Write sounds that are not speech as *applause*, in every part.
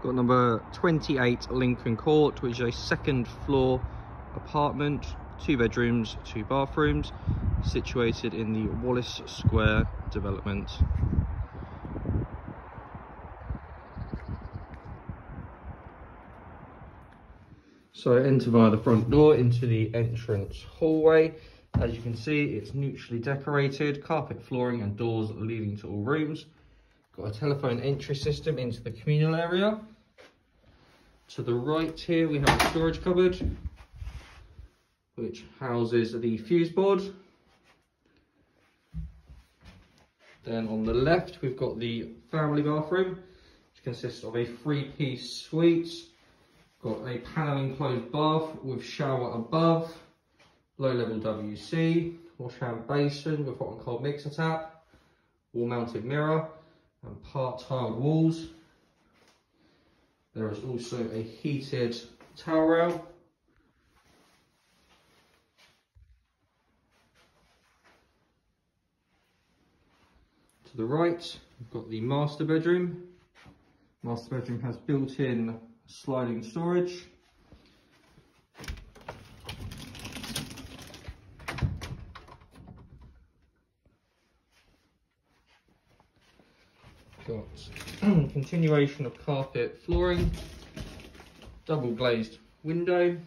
Got number 28 Lincoln Court, which is a second floor apartment, two bedrooms, two bathrooms, situated in the Wallace Square development. So enter via the front door into the entrance hallway. As you can see, it's neutrally decorated, carpet flooring and doors leading to all rooms. Got a telephone entry system into the communal area. To the right here, we have a storage cupboard, which houses the fuse board. Then on the left, we've got the family bathroom, which consists of a three-piece suite. Got a panel enclosed bath with shower above, low level WC, wash hand basin with hot and cold mixer tap, wall mounted mirror, and part tiled walls. There is also a heated towel rail. To the right, we've got the master bedroom. Master bedroom has built-in sliding storage. Got *clears throat* continuation of carpet flooring, double glazed window,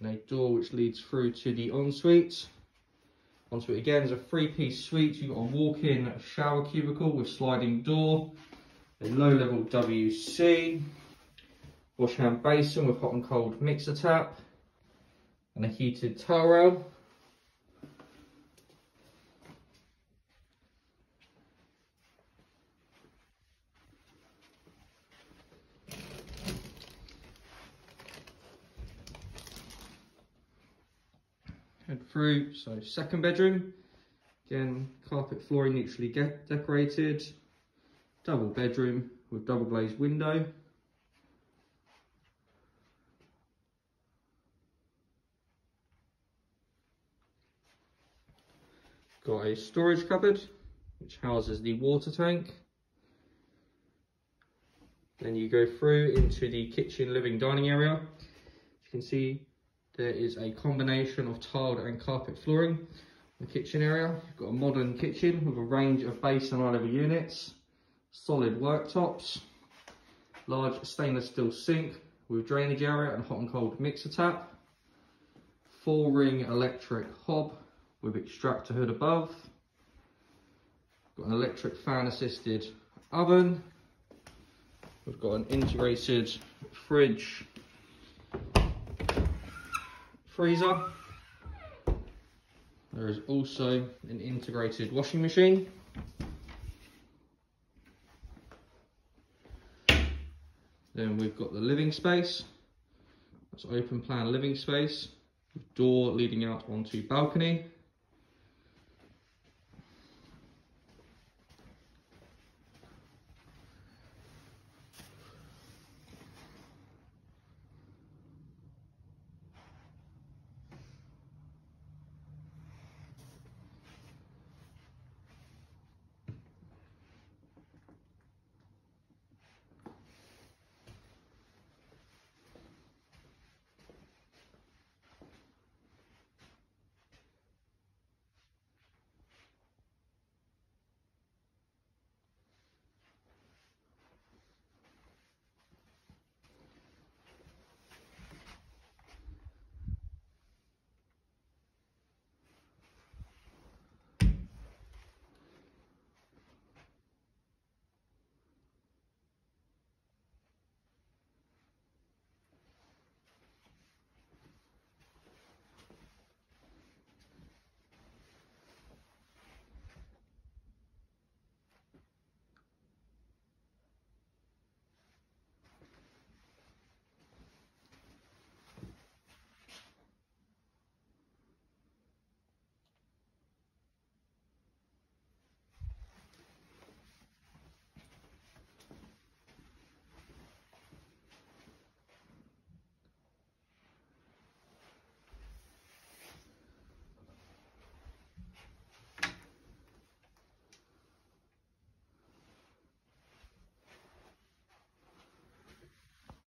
and a door which leads through to the ensuite. Ensuite again is a three-piece suite. You've got a walk-in shower cubicle with sliding door, a low-level WC, wash hand basin with hot and cold mixer tap, and a heated towel rail. Head through. So second bedroom, again, carpet flooring neutrally get decorated. Double bedroom with double glazed window. Got a storage cupboard, which houses the water tank. Then you go through into the kitchen, living, dining area. As you can see, there is a combination of tiled and carpet flooring in the kitchen area. You've got a modern kitchen with a range of base and high-level units, solid worktops, large stainless steel sink with drainage area and hot and cold mixer tap, four ring electric hob with extractor hood above, got an electric fan assisted oven, we've got an integrated fridge freezer. There is also an integrated washing machine. Then we've got the living space. That's open plan living space. Door leading out onto balcony.